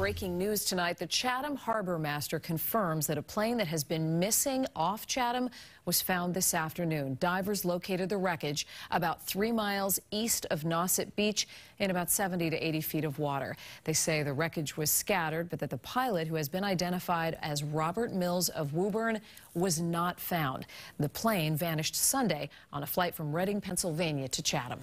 breaking news tonight. The Chatham Harbor Master confirms that a plane that has been missing off Chatham was found this afternoon. Divers located the wreckage about three miles east of Nauset Beach in about 70 to 80 feet of water. They say the wreckage was scattered, but that the pilot, who has been identified as Robert Mills of Woburn, was not found. The plane vanished Sunday on a flight from Reading, Pennsylvania to Chatham.